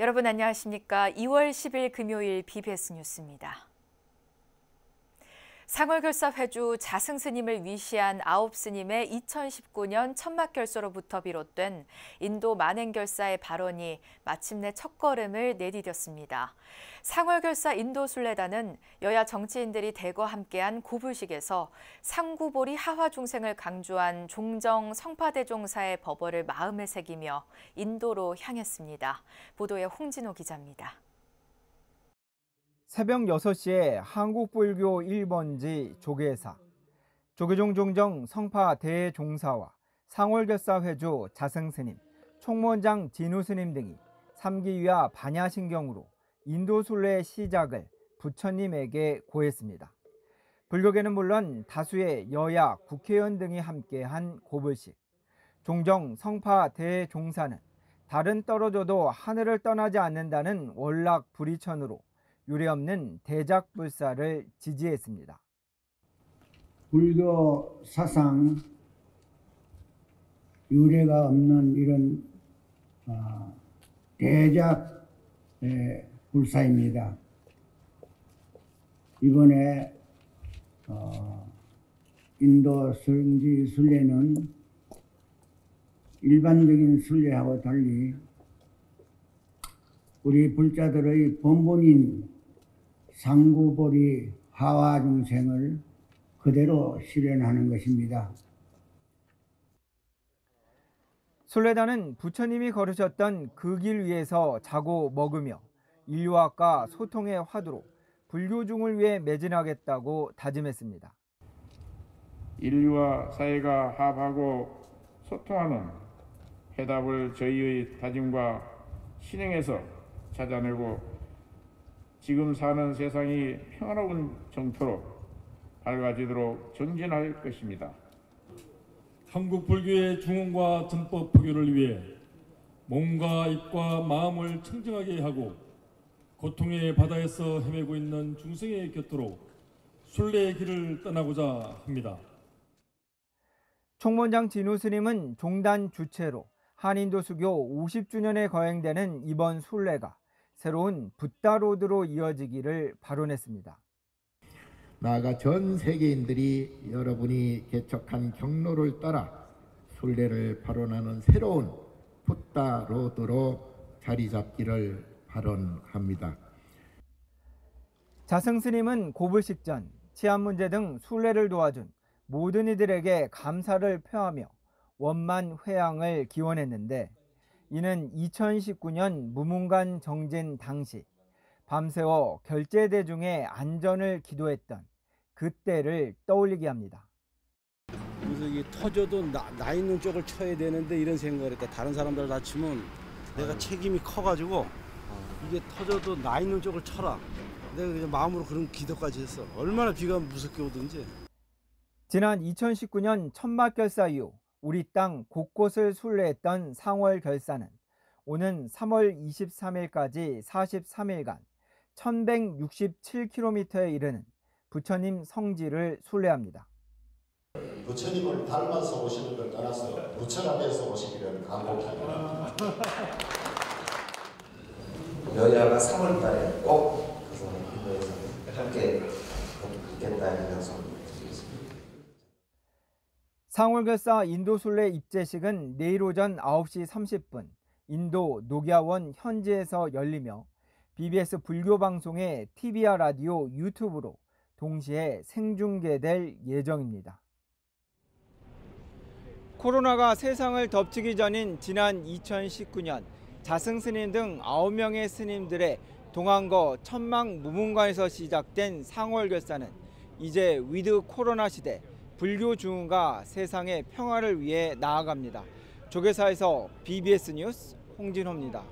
여러분 안녕하십니까? 2월 10일 금요일 BBS 뉴스입니다. 상월결사 회주 자승스님을 위시한 아홉 스님의 2019년 천막결서로부터 비롯된 인도 만행결사의 발언이 마침내 첫걸음을 내디뎠습니다. 상월결사 인도순례단은 여야 정치인들이 대거 함께한 고불식에서 상구보리 하화 중생을 강조한 종정 성파대종사의 법어를 마음에 새기며 인도로 향했습니다. 보도에 홍진호 기자입니다. 새벽 6시에 한국불교 1번지 조계사, 조계종 종정 성파 대종사와 상월결사 회주 자승스님, 총무원장 진우스님 등이 3기위와 반야신경으로 인도순례 시작을 부처님에게 고했습니다. 불교계는 물론 다수의 여야 국회의원 등이 함께한 고불식, 종정 성파 대종사는 달은 떨어져도 하늘을 떠나지 않는다는 월락 불이천으로 유례없는 대작불사를 지지했습니다. 불교 사상 유례가 없는 이런 어, 대작 불사입니다. 이번에 어, 인도 성지 순례는 일반적인 순례하고 달리 우리 불자들의 본본인 상구보리 하와 중생을 그대로 실현하는 것입니다. 순례단은 부처님이 걸으셨던 그 길 위에서 자고 먹으며 인류학과 소통의 화두로 불교중을 위해 매진하겠다고 다짐했습니다. 인류와 사회가 합하고 소통하는 해답을 저희의 다짐과 신행에서 찾아내고 지금 사는 세상이 평화로운 정토로 밝아지도록 정진할 것입니다. 한국 불교의 중흥과 전법普교를 위해 몸과 입과 마음을 청정하게 하고 고통의 바다에서 헤매고 있는 중생의 곁으로 순례의 길을 떠나고자 합니다. 총무장 진우 스님은 종단 주체로 한인도 수교 50주년에 거행되는 이번 순례가 새로운 붓다로드로 이어지기를 발언했습니다. 나아가 전 세계인들이 여러분이 개척한 경로를 따라 순례를 발언하는 새로운 붓다로드로 자리 잡기를 발언합니다. 자승 스님은 고불식 전 치안 문제 등 순례를 도와준 모든 이들에게 감사를 표하며 원만 회양을 기원했는데 이는 2019년 무문관 정진 당시 밤새워 결제 대중의 안전을 기도했던 그때를 떠올리게 합니다. 그래서 이게 터져도 나, 나 있는 쪽을 쳐야 되는데 이런 생각을 했다. 다른 사람들 다치면 내가 아유. 책임이 커가지고 이게 터져도 나 있는 쪽을 쳐라. 내가 그냥 마음으로 그런 기도까지 했어. 얼마나 비가 무섭게 오든지. 지난 2019년 천막결사 이후 우리 땅 곳곳을 순례했던 상월 결사는 오는 3월 23일까지 43일간 1167km에 이르는 부처님 성지를 순례합니다. 부처님을 닮아서 오시는 걸 떠나서 부처가 돼서 오시기를 간곡합니다. 여야가 3월 달에 꼭 가서 인도에서 함께 있겠다는 약속 상월결사 인도순례 입제식은 내일 오전 9시 30분 인도 녹야원 현지에서 열리며 BBS 불교 방송의 TV와 라디오 유튜브로 동시에 생중계될 예정입니다. 코로나가 세상을 덮치기 전인 지난 2019년 자승 스님 등 9명의 스님들의 동안거 천막 무문관에서 시작된 상월결사는 이제 위드 코로나 시대 불교 중흥과 세상의 평화를 위해 나아갑니다. 조계사에서 BBS 뉴스 홍진호입니다.